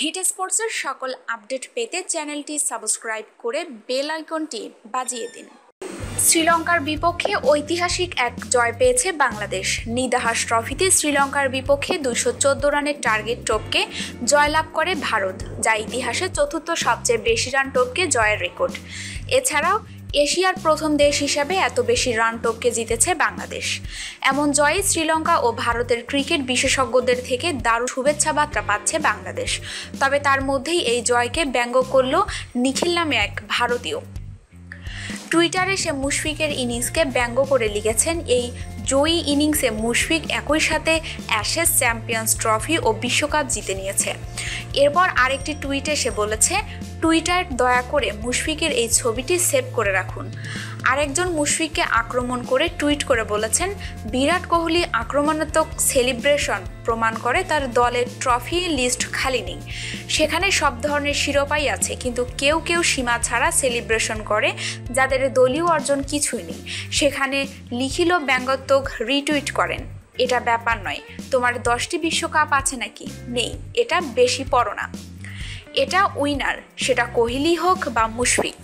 Hit স্পোর্টসের সকল update পেতে চ্যানেলটি সাবস্ক্রাইব করে বেল আইকনটি বাজিয়ে দিন। শ্রীলঙ্কার বিপক্ষে ঐতিহাসিক এক জয় পেয়েছে বাংলাদেশ। নিদাহাস ট্রফিতে শ্রীলঙ্কার বিপক্ষে দুশো চোদ্দ রানের টার্গেট টপকে জয়লাভ করে ভারত, যা ইতিহাসে চতুর্থ সবচেয়ে বেশি রান টপকে জয়ের রেকর্ড। এছাড়াও এশিয়ার প্রথম দেশ হিসাবে এত বেশি রান টপকে জিতেছে বাংলাদেশ। এমন জয়ে শ্রীলঙ্কা ও ভারতের ক্রিকেট বিশেষজ্ঞদের থেকে দারুণ শুভেচ্ছা বার্তা পাচ্ছে বাংলাদেশ। তবে তার মধ্যেই এই জয়কে ব্যঙ্গ করল নিখিল নামে এক ভারতীয়। টুইটারে সে মুশফিকের ইনিংসকে ব্যঙ্গ করে লিখেছেন, এই জয়ী ইনিংসে মুশফিক একই সাথে অ্যাশেজ চ্যাম্পিয়ন্স ট্রফি ও বিশ্বকাপ জিতে নিয়েছে। এরপর আরেকটি টুইটে সে বলেছে টুইটার দয়া করে মুশফিকের এই ছবিটি সেভ করে রাখুন। আরেকজন মুশফিককে আক্রমণ করে টুইট করে বলেছেন, বিরাট কোহলি আক্রমণাত্মক সেলিব্রেশন প্রমাণ করে তার দলের ট্রফি লিস্ট খালি নেই। সেখানে সব ধরনের শিরোপাই আছে, কিন্তু কেউ কেউ সীমা ছাড়া সেলিব্রেশন করে, যাদের দলীয় অর্জন কিছুই নেই। সেখানে লিখিল ব্যঙ্গাত্মক রিটুইট করেন। এটা ব্যাপার নয়। তোমার দশটি বিশ্বকাপ আছে নাকি? নেই। এটা বেশি পড়ো না। এটা উইনার সেটা কোহলি হোক বা মুশফিক।